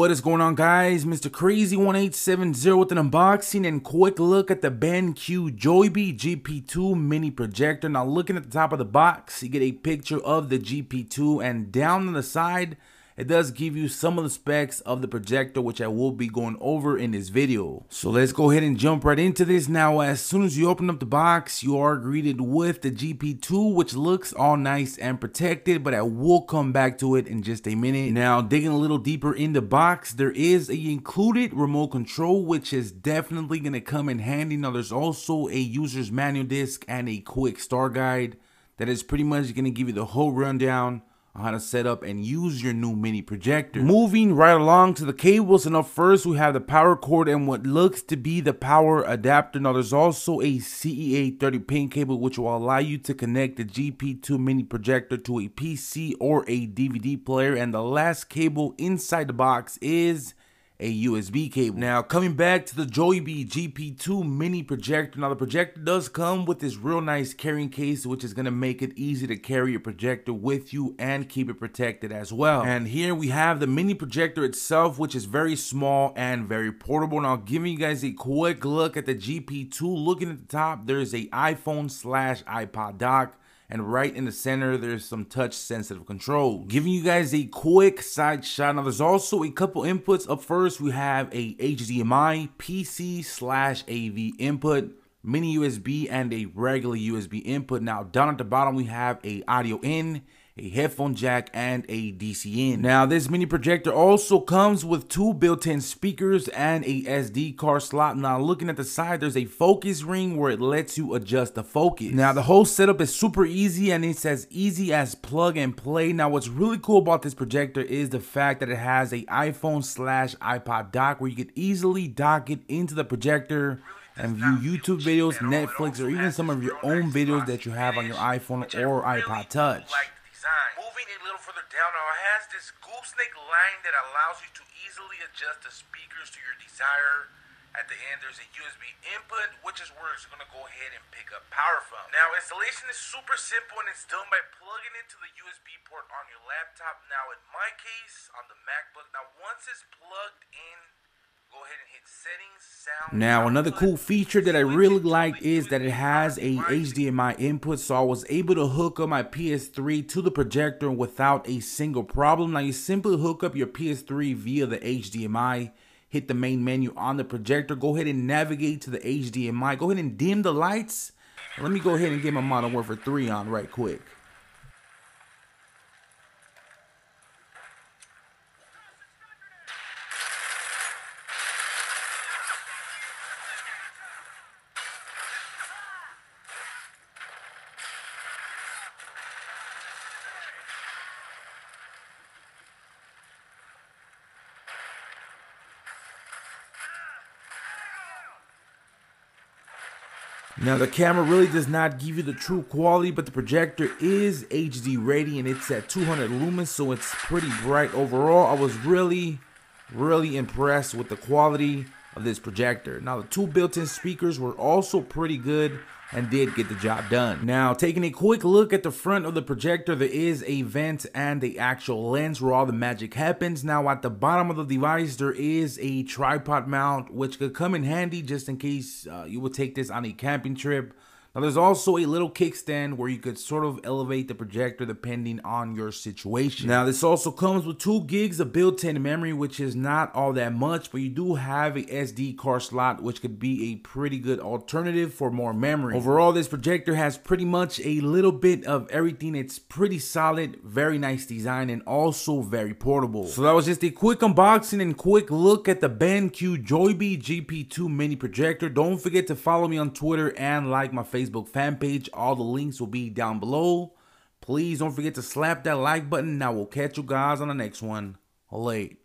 What is going on guys? Mr. Krazy1870 with an unboxing and quick look at the BenQ Joybee GP2 mini projector. Now looking at the top of the box, you get a picture of the GP2 and down on the side, it does give you some of the specs of the projector which I will be going over in this video. So let's go ahead and jump right into this. Now as soon as you open up the box you are greeted with the GP2 which looks all nice and protected but I will come back to it in just a minute. Now digging a little deeper in the box there is a included remote control which is definitely going to come in handy. Now there's also a user's manual disc and a quick start guide that is pretty much going to give you the whole rundown how to set up and use your new mini projector. Moving right along to the cables and up first we have the power cord and what looks to be the power adapter. Now there's also a CEA 30 pin cable which will allow you to connect the GP2 mini projector to a PC or a DVD player and the last cable inside the box is a USB cable. Now, coming back to the Joybee GP2 mini projector. Now, the projector does come with this real nice carrying case, which is going to make it easy to carry your projector with you and keep it protected as well. And here we have the mini projector itself, which is very small and very portable. Now, giving you guys a quick look at the GP2. Looking at the top, there's a iPhone slash iPod dock and right in the center there's some touch sensitive control giving you guys a quick side shot. Now there's also a couple inputs. Up first we have a hdmi pc slash av input mini usb and a regular usb input. Now down at the bottom we have a audio in a headphone jack, and a DC in. Now, this mini projector also comes with two built-in speakers and a SD card slot. Now, looking at the side, there's a focus ring where it lets you adjust the focus. Now, the whole setup is super easy and it's as easy as plug and play. Now, what's really cool about this projector is the fact that it has a iPhone slash iPod dock where you could easily dock it into the projector and view YouTube videos, Netflix, or even some of your own videos that you have on your iPhone or iPod Touch design. Moving a little further down, this gooseneck line that allows you to easily adjust the speakers to your desire. At the end, there's a USB input, which is where it's going to go ahead and pick up power from. Now, installation is super simple, and it's done by plugging into the USB port on your laptop. Now, in my case, on the MacBook, now once it's plugged in, now another cool feature that I really like is that it has a HDMI input so I was able to hook up my PS3 to the projector without a single problem. Now you simply hook up your PS3 via the HDMI, hit the main menu on the projector, go ahead and navigate to the HDMI, go ahead and dim the lights. Let me go ahead and get my Modern Warfare 3 on right quick. Now the camera really does not give you the true quality, but the projector is HD ready and it's at 200 lumens, so it's pretty bright overall. I was really, really impressed with the quality of this projector. Now the two built-in speakers were also pretty good and did get the job done. Now, taking a quick look at the front of the projector, there is a vent and the actual lens where all the magic happens. Now, at the bottom of the device, there is a tripod mount, which could come in handy just in case uh, you will take this on a camping trip now there's also a little kickstand where you could sort of elevate the projector depending on your situation. Now this also comes with 2 gigs of built-in memory which is not all that much but you do have a SD card slot which could be a pretty good alternative for more memory. Overall this projector has pretty much a little bit of everything. It's pretty solid, very nice design and also very portable. So that was just a quick unboxing and quick look at the BenQ Joybee GP2 mini projector. Don't forget to follow me on Twitter and like my Facebook Facebook fan page. All the links will be down below. Please don't forget to slap that like button. Now we'll catch you guys on the next one. Late.